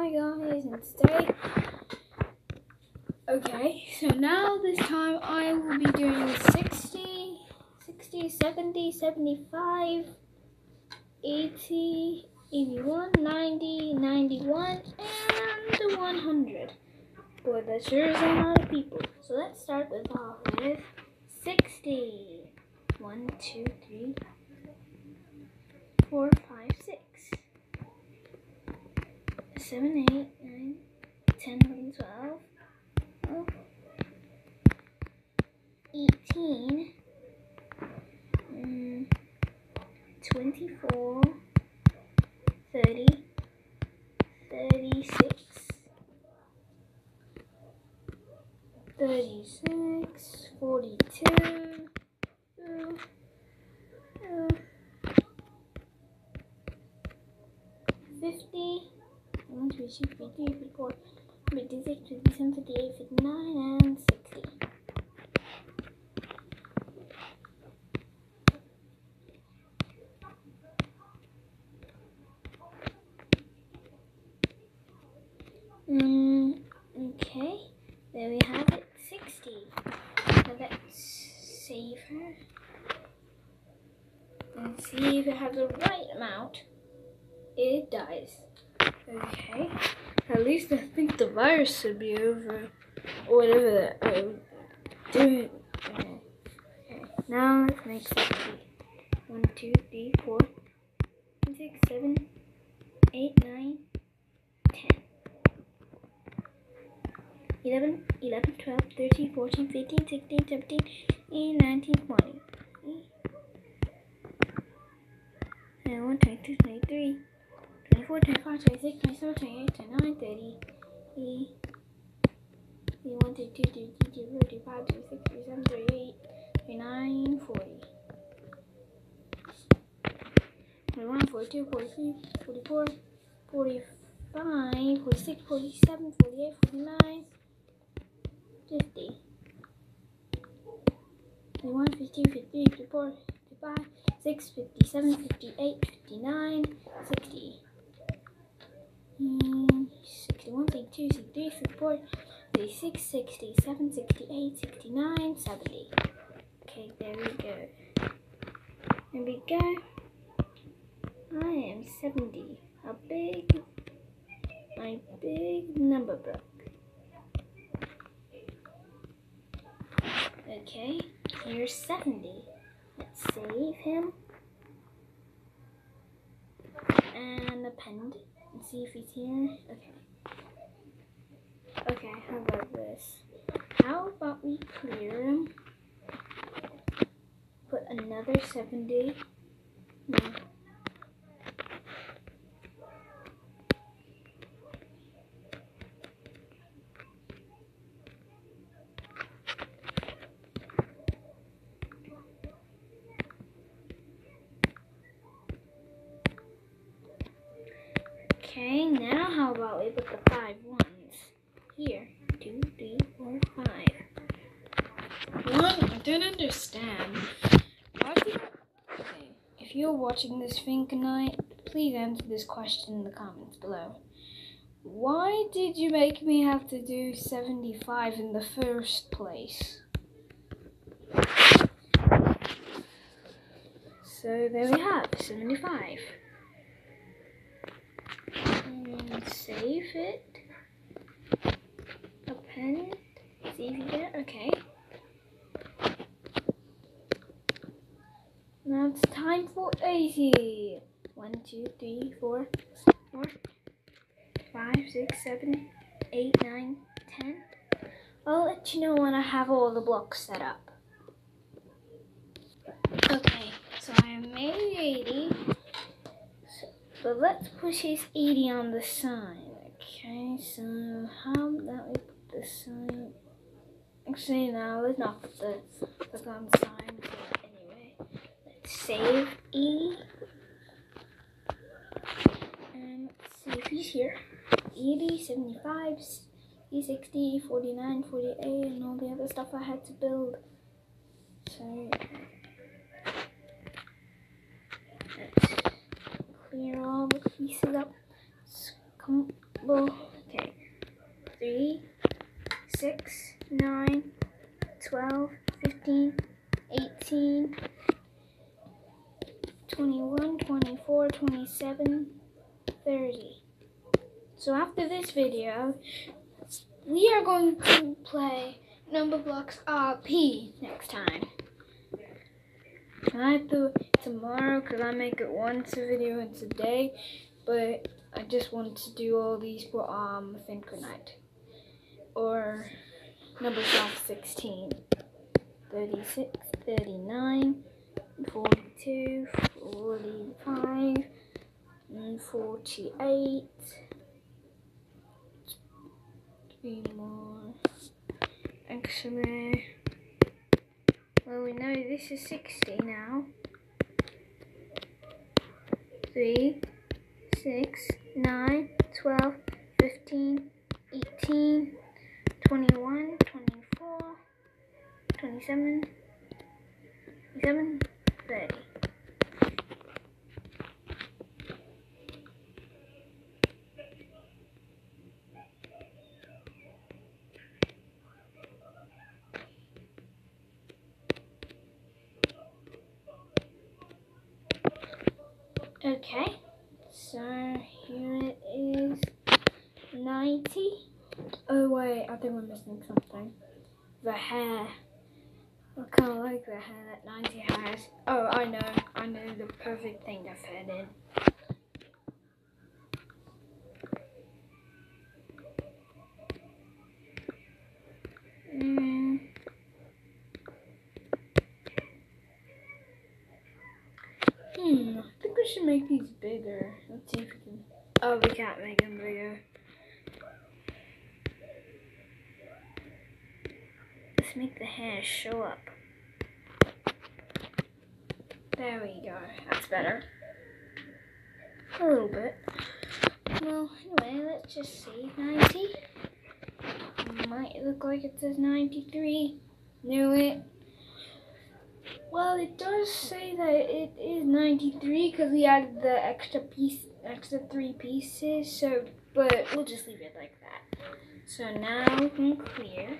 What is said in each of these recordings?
Hi guys, and today, okay, so now this time I will be doing 60, 60, 70, 75, 80, 81, 90, 91, and 100. Boy, that sure is a lot of people. So let's start with off with 60. 1, 2, 3, 4, 5, 6. 7, 8, 9, 10, 11, 12, 12 18, mm, 24, 30, 36, 36, 42, uh, uh, 50, 1, 2, 3, 53, 54, 56, 57, 58, 59, and 60. Mm, okay, there we have it, 60. Now let's save her. And see if it has the right amount. It does. Okay. At least I think the virus should be over. Or whatever that I'm doing. Okay. Now let's make 60. 1, 2, 3, 4, 6, 7, 8, 9, 10. 11, 11, 12, 13, 14, 15, 16, 17, 18, 19, 20. And 1, 22, 23, 24, 25, 26, 27, 28, 29, 30, 30, 31, 32, 33, 34, 35, 36, 37, 38, 39, 40. 41, 42, 43, 44, 45, 46, 47, 48, 49, 50. 51, 52, 53, 54, 55, 56, 57, 58, 59, 60. Mm, 61, 62, 63, 64, 66, 67, 68, 69, 70. Okay, there we go. There we go. I am 70. A big, my big number book. Okay, here's 70. Let's save him. And append see if he's here. Okay. Okay, how about this? How about we clear him? Put another 70. No. Okay, we put the five ones here? Two, three, four, five. One, I don't understand. Okay, if you're watching this thing tonight, please answer this question in the comments below. Why did you make me have to do 75 in the first place? So there we have 75 save it. Append. Get it. Okay. Now it's time for 80. 1, 2, 3, 4, 4, 5, 6, 7, 8, 9, 10. I'll let you know when I have all the blocks set up. Okay, so I made 80. But let's push his 80 on the sign. Okay, so how about we put the sign? Actually, no, let's not put the look on the sign. But anyway, let's save 80. And let's see if he's here. 80, 75, 60, 49, 48, and all the other stuff I had to build. So, let's clear all the pieces up. Okay. 3, 6, 9, 12, 15, 18, 21, 24, 27, 30. So after this video, we are going to play number blocks RP next time. I have to tomorrow because I make it once a video once a day, but I just want to do all these for um Synchronite or Numbersoft 16, 36, 39, 42, 45, and 48. Three more. Actually, well, we know this is 60 now. 3, 6, 9, 12, 15, 18, 21, 24, 27, 27, 30. Okay, so here it is 90. Oh, wait, I think we're missing something. The hair. I kind of like the hair that 90 has. Oh, I know, I know the perfect thing to fit in. Mm. Hmm, I think we should make these bigger. Let's see if we can. Oh, we can't make them bigger. Make the hair show up. There we go. That's better. A little bit. Well, anyway, let's just see. 90. Might look like it says 93. Knew it. Well, it does say that it is 93 because we added the extra piece, extra three pieces. So, but we'll just leave it like that. So now we can clear.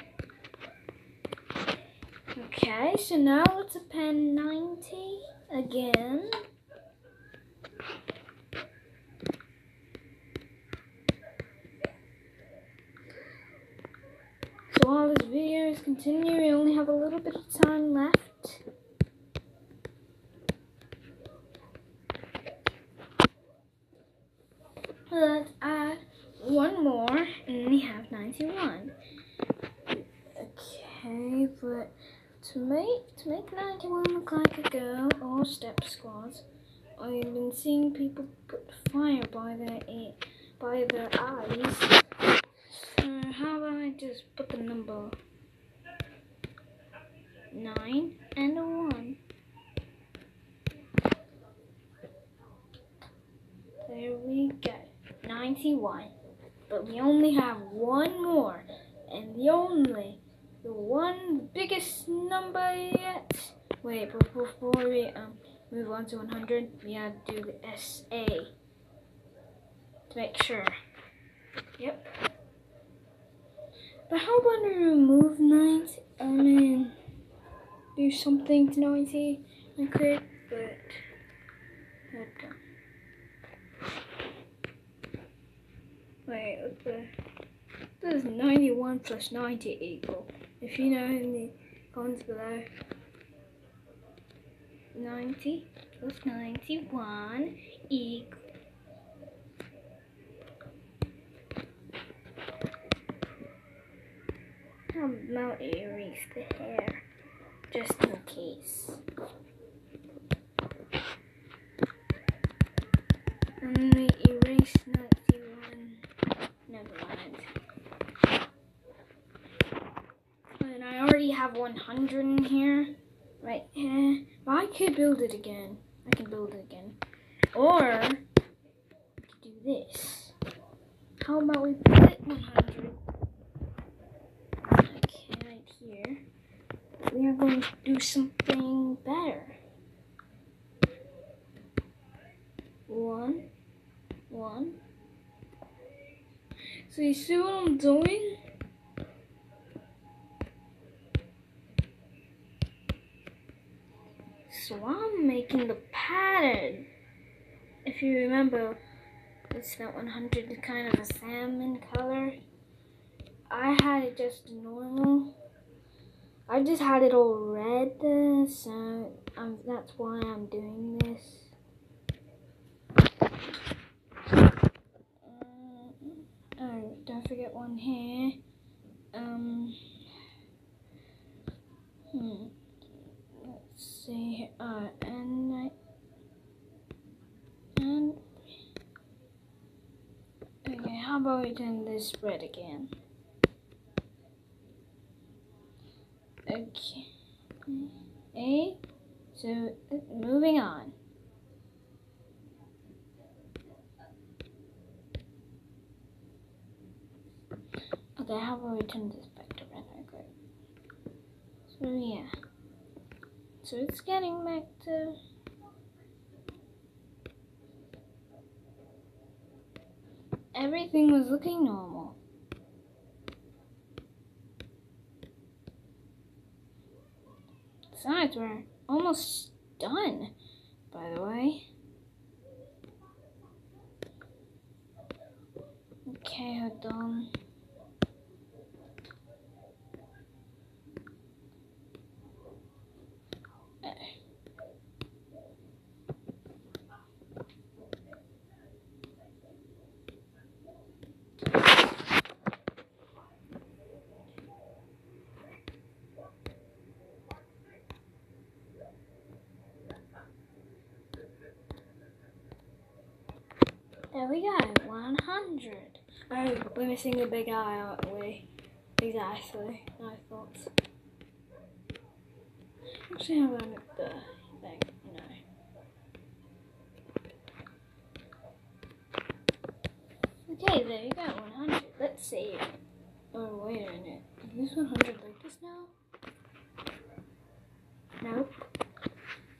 Okay, so now let's append 90 again. So while this video is continuing, we only have a little bit of time left. Let's add one more, and we have 91. Okay, but to make to make 91 look like a girl or step squads, I've been seeing people put fire by their e- by their eyes. So how about I just put the number nine and a one. There we go. 91. But we only have one more. And the only, the one biggest number yet. Wait, before we um, move on to 100, we have to do the SA. To make sure. Yep. But how about we remove 90? I mean, do something to 90 and quick, but. Okay. Wait, the? Does 91 plus 90 equal? If you know in the comments below. 90 plus 91 equal. How about erase the hair? Just in case. And then we erase 91. Never mind. And I already have 100 in here. Right here. I could build it again. I can build it again. Or, could do this. How about we put 100? Okay, right here. We are going to do something better. One, one, So you see what I'm doing? So I'm making the pattern. If you remember, it's that 100 kind of a salmon color. I had it just normal. I just had it all red, so um, that's why I'm doing this. Uh, oh, don't forget one here. Um, hmm. Let's. Uh, and I, and okay. How about we turn this red again? Okay. A. So moving on. Okay, how about we turn this back to red? Okay. So yeah. So it's getting back to everything was looking normal. Besides, we're almost done, by the way. Okay, hold on. There we go, 100. Oh, we're missing the big eye, aren't we? Exactly, I thought. Actually, how about the thing? No. Okay, there you go, 100. Let's see. Oh, wait a minute. Is this 100 like this now? Nope.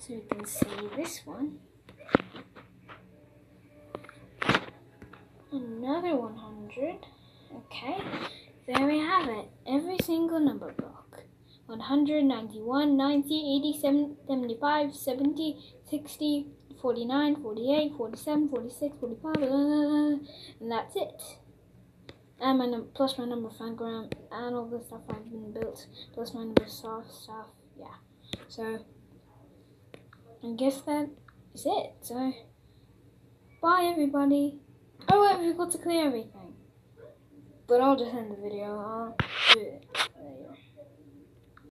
So you can see this one. Another 100. Okay, there we have it. Every single number block. 100, 91, 90, 87, 75, 70, 60, 49, 48, 47, 46, 45, and that's it. And my num plus my number fangram and all the stuff I've been built, plus my number soft stuff, yeah. So, I guess that is it. So, bye everybody. Oh, I want people to clean everything. But I'll just end the video. I'll do it.